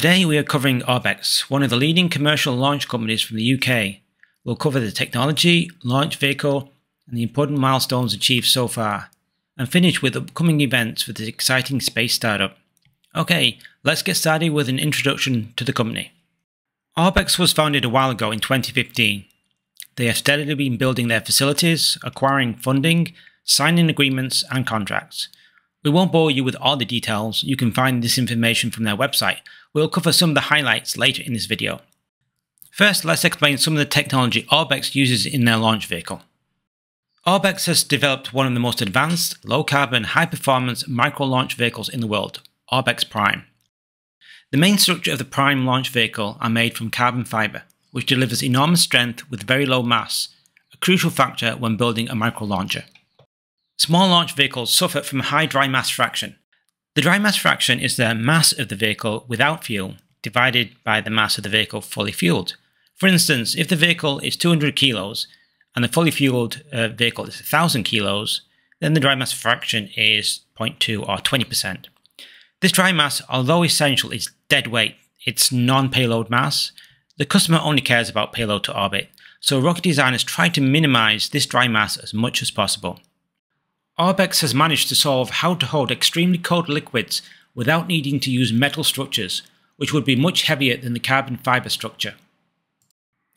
Today we are covering Orbex, one of the leading commercial launch companies from the UK. We'll cover the technology, launch vehicle, and the important milestones achieved so far, and finish with upcoming events for this exciting space startup. Okay, let's get started with an introduction to the company. Orbex was founded a while ago in 2015. They have steadily been building their facilities, acquiring funding, signing agreements, and contracts. We won't bore you with all the details, you can find this information from their website. We'll cover some of the highlights later in this video. First, let's explain some of the technology Orbex uses in their launch vehicle. Orbex has developed one of the most advanced, low-carbon, high-performance micro-launch vehicles in the world, Orbex Prime. The main structure of the Prime launch vehicle are made from carbon fibre, which delivers enormous strength with very low mass, a crucial factor when building a micro-launcher. Small launch vehicles suffer from high dry mass fraction. The dry mass fraction is the mass of the vehicle without fuel divided by the mass of the vehicle fully fueled. For instance, if the vehicle is 200 kilos and the fully fueled uh, vehicle is 1000 kilos, then the dry mass fraction is 0.2 or 20%. This dry mass, although essential, is dead weight. It's non-payload mass. The customer only cares about payload to orbit, so rocket designers try to minimize this dry mass as much as possible. Orbex has managed to solve how to hold extremely cold liquids without needing to use metal structures, which would be much heavier than the carbon fibre structure.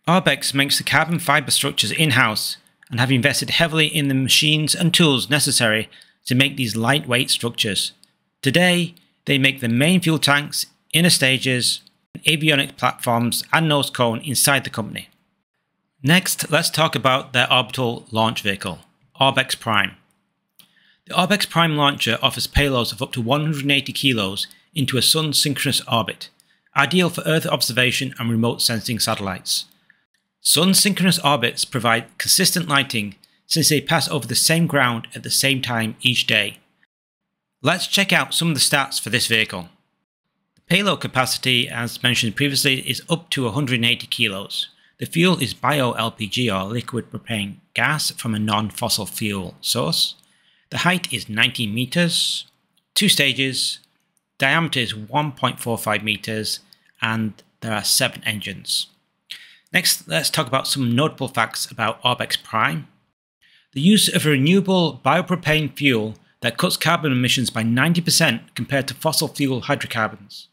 Orbex makes the carbon fibre structures in-house and have invested heavily in the machines and tools necessary to make these lightweight structures. Today, they make the main fuel tanks, inner stages, avionics platforms and nose cone inside the company. Next, let's talk about their orbital launch vehicle, Orbex Prime. The Orbex Prime launcher offers payloads of up to 180 kilos into a sun synchronous orbit, ideal for Earth observation and remote sensing satellites. Sun synchronous orbits provide consistent lighting since they pass over the same ground at the same time each day. Let's check out some of the stats for this vehicle. The payload capacity, as mentioned previously, is up to 180 kilos. The fuel is bio-LPG or liquid propane gas from a non-fossil fuel source. The height is 19 meters, two stages, diameter is 1.45 meters, and there are seven engines. Next, let's talk about some notable facts about Orbex Prime. The use of a renewable biopropane fuel that cuts carbon emissions by 90% compared to fossil fuel hydrocarbons.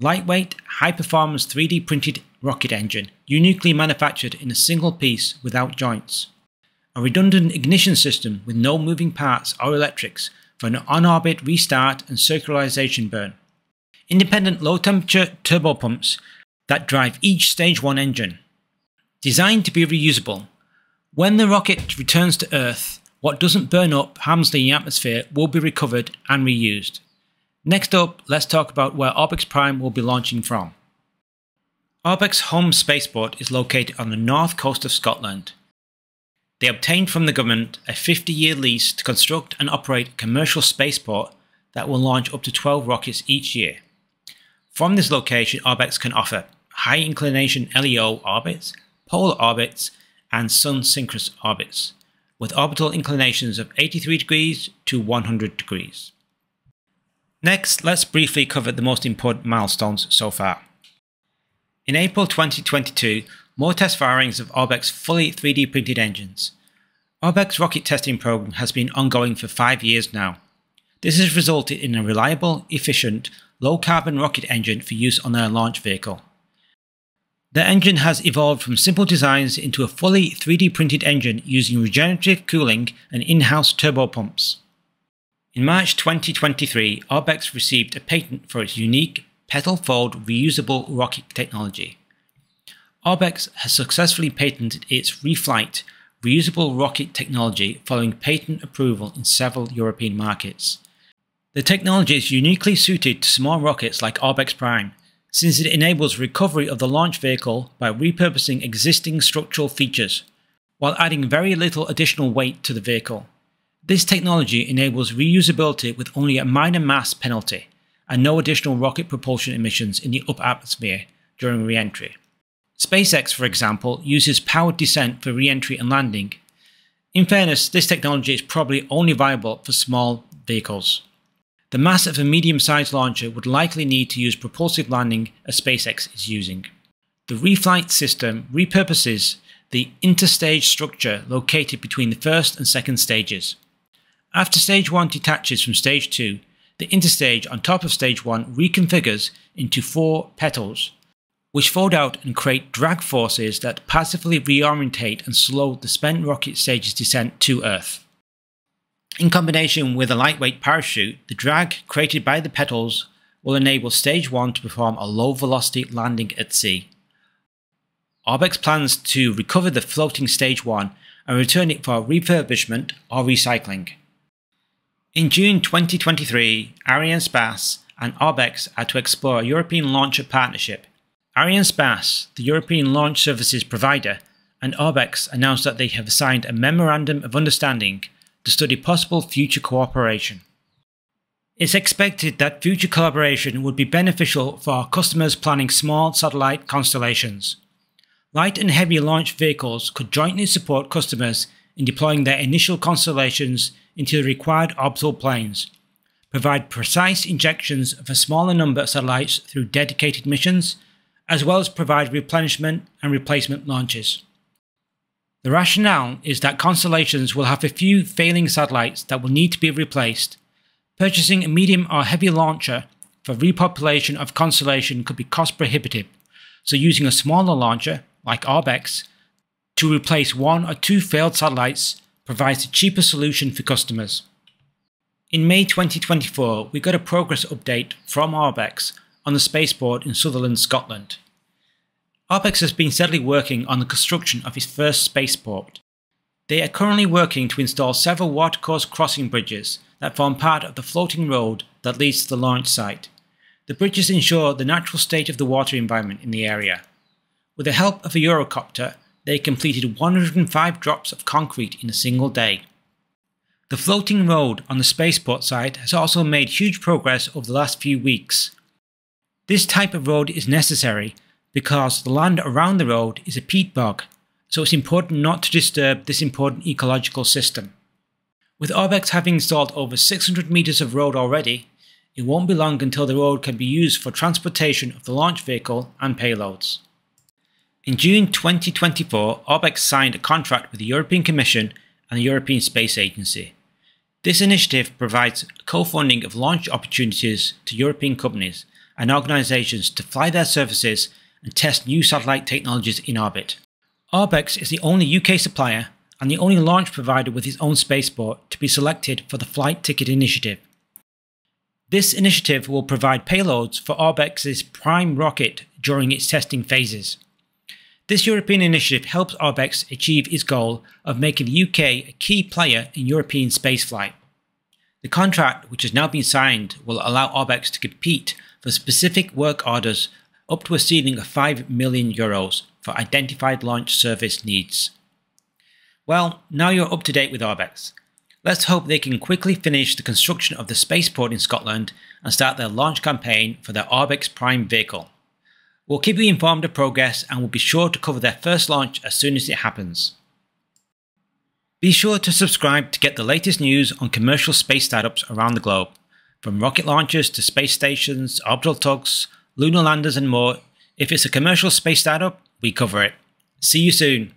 A lightweight, high performance 3D printed rocket engine, uniquely manufactured in a single piece without joints. A redundant ignition system with no moving parts or electrics for an on orbit restart and circularization burn. Independent low temperature turbopumps that drive each Stage 1 engine. Designed to be reusable, when the rocket returns to Earth, what doesn't burn up harms the atmosphere will be recovered and reused. Next up, let's talk about where Orbex Prime will be launching from. Orbex home spaceport is located on the north coast of Scotland. They obtained from the government a 50 year lease to construct and operate a commercial spaceport that will launch up to 12 rockets each year. From this location, Orbex can offer high inclination LEO orbits, polar orbits, and sun synchronous orbits, with orbital inclinations of 83 degrees to 100 degrees. Next, let's briefly cover the most important milestones so far. In April 2022, more test firings of Orbex fully 3D printed engines. Orbex rocket testing program has been ongoing for five years now. This has resulted in a reliable, efficient, low carbon rocket engine for use on their launch vehicle. The engine has evolved from simple designs into a fully 3D printed engine using regenerative cooling and in-house turbopumps. In March 2023, Orbex received a patent for its unique petal fold reusable rocket technology. Orbex has successfully patented its reflight reusable rocket technology following patent approval in several European markets. The technology is uniquely suited to small rockets like Orbex Prime, since it enables recovery of the launch vehicle by repurposing existing structural features, while adding very little additional weight to the vehicle. This technology enables reusability with only a minor mass penalty, and no additional rocket propulsion emissions in the upper atmosphere during re-entry. SpaceX, for example, uses powered descent for re-entry and landing. In fairness, this technology is probably only viable for small vehicles. the mass of a medium-sized launcher would likely need to use propulsive landing as SpaceX is using. The reflight system repurposes the interstage structure located between the first and second stages. After stage 1 detaches from stage 2, the interstage on top of stage 1 reconfigures into four petals, which fold out and create drag forces that passively reorientate and slow the spent rocket stage's descent to Earth. In combination with a lightweight parachute, the drag created by the petals will enable stage 1 to perform a low velocity landing at sea. Orbex plans to recover the floating stage 1 and return it for refurbishment or recycling. In June 2023, Arianespace and Orbex are to explore a European launcher partnership. Arianespace, the European launch services provider, and Orbex announced that they have signed a memorandum of understanding to study possible future cooperation. It's expected that future collaboration would be beneficial for our customers planning small satellite constellations. Light and heavy launch vehicles could jointly support customers in deploying their initial constellations into the required orbital planes, provide precise injections of a smaller number of satellites through dedicated missions, as well as provide replenishment and replacement launches. The rationale is that constellations will have a few failing satellites that will need to be replaced. Purchasing a medium or heavy launcher for repopulation of constellation could be cost prohibitive, so using a smaller launcher, like Orbex, to replace one or two failed satellites provides a cheaper solution for customers. In May 2024, we got a progress update from Orbex on the spaceport in Sutherland, Scotland. Orbex has been steadily working on the construction of its first spaceport. They are currently working to install several watercourse crossing bridges that form part of the floating road that leads to the launch site. The bridges ensure the natural state of the water environment in the area. With the help of a Eurocopter, they completed 105 drops of concrete in a single day. The floating road on the spaceport site has also made huge progress over the last few weeks. This type of road is necessary because the land around the road is a peat bog, so it's important not to disturb this important ecological system. With Orbex having installed over 600 metres of road already, it won't be long until the road can be used for transportation of the launch vehicle and payloads. In June 2024, Orbex signed a contract with the European Commission and the European Space Agency. This initiative provides co-funding of launch opportunities to European companies and organisations to fly their services and test new satellite technologies in orbit. Orbex is the only UK supplier and the only launch provider with its own spaceport to be selected for the Flight Ticket Initiative. This initiative will provide payloads for Orbex's Prime rocket during its testing phases. This European initiative helps Orbex achieve its goal of making the UK a key player in European spaceflight. The contract, which has now been signed, will allow Orbex to compete for specific work orders up to a ceiling of 5 million euros for identified launch service needs. Well, now you're up to date with Orbex. Let's hope they can quickly finish the construction of the spaceport in Scotland and start their launch campaign for their Orbex Prime vehicle. We'll keep you informed of progress and we'll be sure to cover their first launch as soon as it happens. Be sure to subscribe to get the latest news on commercial space startups around the globe, from rocket launchers to space stations, orbital tugs, lunar landers and more. If it's a commercial space startup, we cover it. See you soon.